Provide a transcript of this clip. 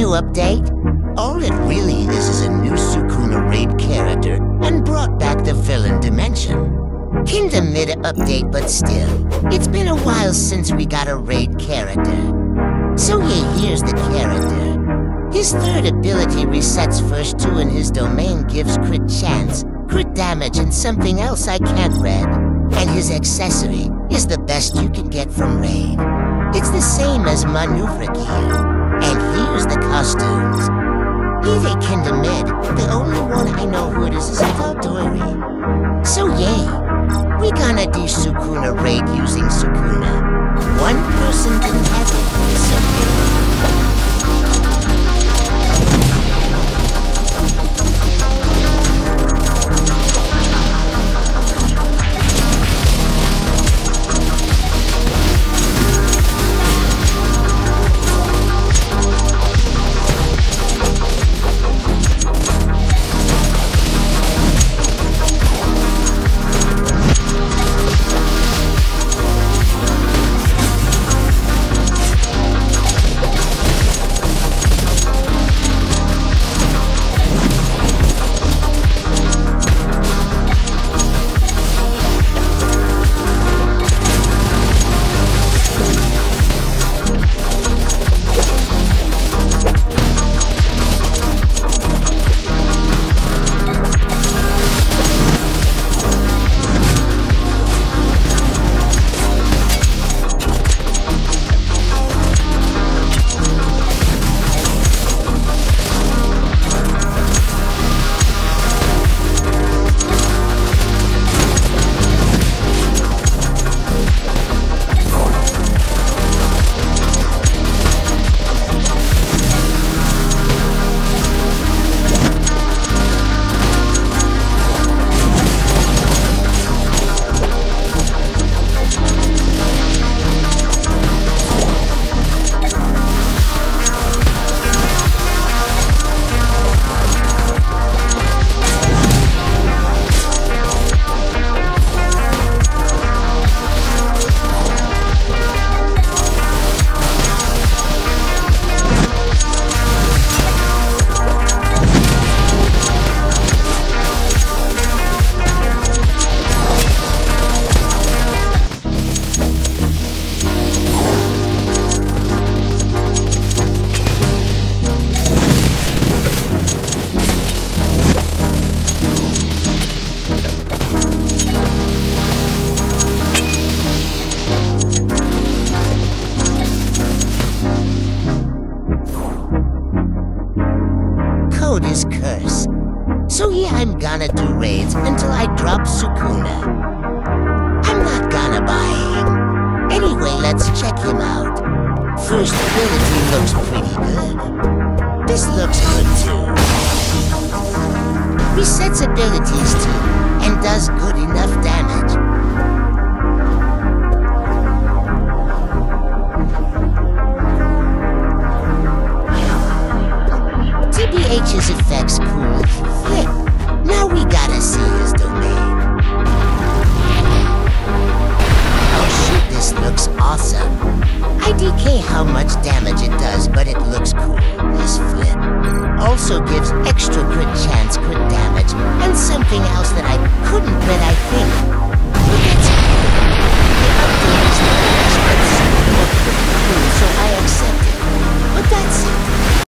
new update? All it really is is a new Sukuna raid character and brought back the villain dimension. Kinda mid update, but still, it's been a while since we got a raid character. So yeah, here's the character. His third ability resets first two in his domain gives crit chance, crit damage, and something else I can't read. And his accessory is the best you can get from raid. It's the same as maneuver gear. Either Kinda Mid, the only one I know who it is is Valdori. So yeah, we gonna do Sukuna raid using Sukuna. One person didn't have it, so Code is curse. So yeah, I'm gonna do raids until I drop Sukuna. I'm not gonna buy him. Anyway, let's check him out. First ability looks pretty good. This looks good too. Resets abilities too, and does good enough damage. TBH's effects. Now we gotta see his domain. Oh shit, this looks awesome. I DK how much damage it does, but it looks cool. This flip also gives extra crit chance, crit damage, and something else that